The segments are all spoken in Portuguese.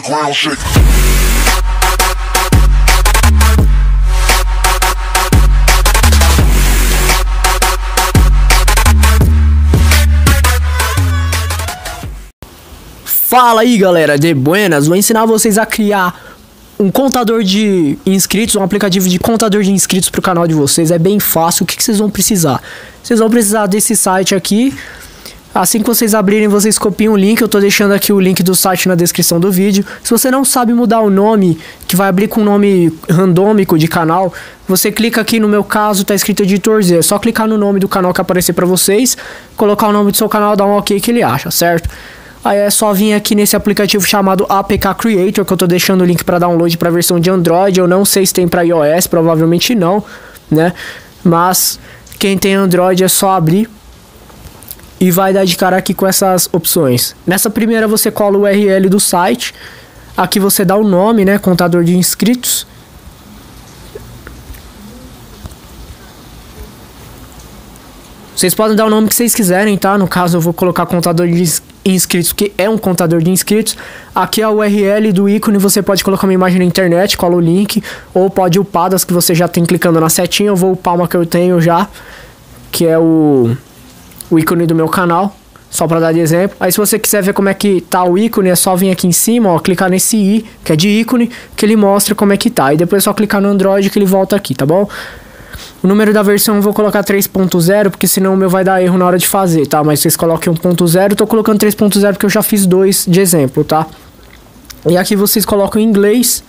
ground shake. Fala aí galera, de buenas, vou ensinar vocês a criar um contador de inscritos, um aplicativo de contador de inscritos para o canal de vocês. É bem fácil, o que, que vocês vão precisar? Vocês vão precisar desse site aqui, Assim que vocês abrirem, vocês copiam o link. Eu tô deixando aqui o link do site na descrição do vídeo. Se você não sabe mudar o nome, que vai abrir com um nome randômico de canal, você clica aqui no meu caso, tá escrito editor Z. É só clicar no nome do canal que aparecer para vocês, colocar o nome do seu canal, dar um OK que ele acha, certo? Aí é só vir aqui nesse aplicativo chamado APK Creator, que eu tô deixando o link para download para versão de Android. Eu não sei se tem para iOS, provavelmente não, né? Mas quem tem Android é só abrir e vai dar de cara aqui com essas opções. Nessa primeira você cola o URL do site, aqui você dá o nome, né, contador de inscritos. Vocês podem dar o nome que vocês quiserem, tá? No caso eu vou colocar contador de inscritos, que é um contador de inscritos. Aqui é a URL do ícone, você pode colocar uma imagem na internet, cola o link, ou pode upar das que você já tem clicando na setinha. Eu vou upar uma que eu tenho já, que é o o ícone do meu canal, só para dar de exemplo. Aí se você quiser ver como é que tá o ícone, é só vir aqui em cima, ó, clicar nesse i, que é de ícone, que ele mostra como é que tá. E depois é só clicar no Android que ele volta aqui, tá bom? O número da versão eu vou colocar 3.0, porque senão o meu vai dar erro na hora de fazer, tá? Mas vocês coloquem 1.0, tô colocando 3.0 porque eu já fiz dois de exemplo, tá? E aqui vocês colocam em inglês.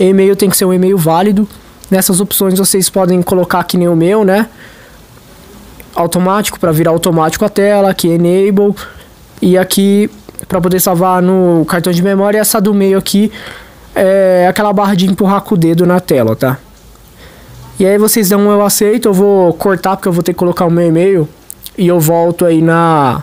E-mail tem que ser um e-mail válido. Nessas opções vocês podem colocar que nem o meu, né? Automático para virar automático a tela, aqui enable e aqui para poder salvar no cartão de memória essa do meio aqui é aquela barra de empurrar com o dedo na tela, tá? E aí vocês dão um eu aceito, eu vou cortar porque eu vou ter que colocar o meu e-mail e eu volto aí na,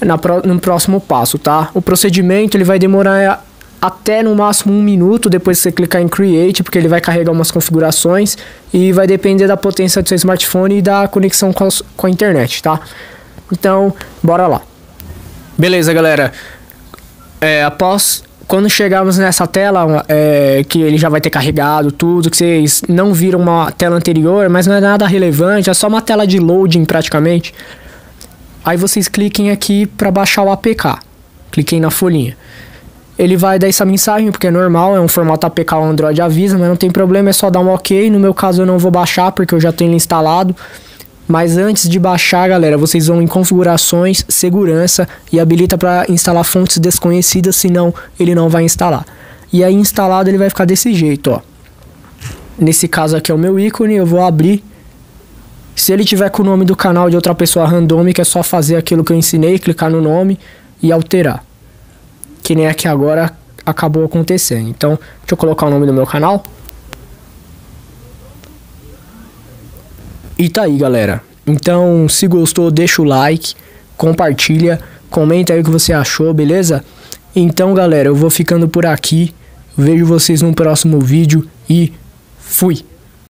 na no próximo passo, tá? O procedimento ele vai demorar até no máximo um minuto depois que você clicar em Create, porque ele vai carregar umas configurações e vai depender da potência do seu smartphone e da conexão com a, com a internet, tá? Então, bora lá. Beleza, galera. É, após quando chegarmos nessa tela, é, que ele já vai ter carregado tudo, que vocês não viram uma tela anterior, mas não é nada relevante, é só uma tela de loading praticamente. Aí vocês cliquem aqui para baixar o APK. Cliquem na folhinha ele vai dar essa mensagem, porque é normal, é um formato APK, o Android avisa, mas não tem problema, é só dar um OK. No meu caso eu não vou baixar, porque eu já tenho ele instalado. Mas antes de baixar, galera, vocês vão em configurações, segurança e habilita para instalar fontes desconhecidas, senão ele não vai instalar. E aí instalado ele vai ficar desse jeito, ó. Nesse caso aqui é o meu ícone, eu vou abrir. Se ele tiver com o nome do canal de outra pessoa randômica, é só fazer aquilo que eu ensinei, clicar no nome e alterar que nem aqui agora acabou acontecendo. Então, deixa eu colocar o nome do meu canal. E tá aí, galera. Então, se gostou, deixa o like, compartilha, comenta aí o que você achou, beleza? Então, galera, eu vou ficando por aqui. Vejo vocês no próximo vídeo e fui!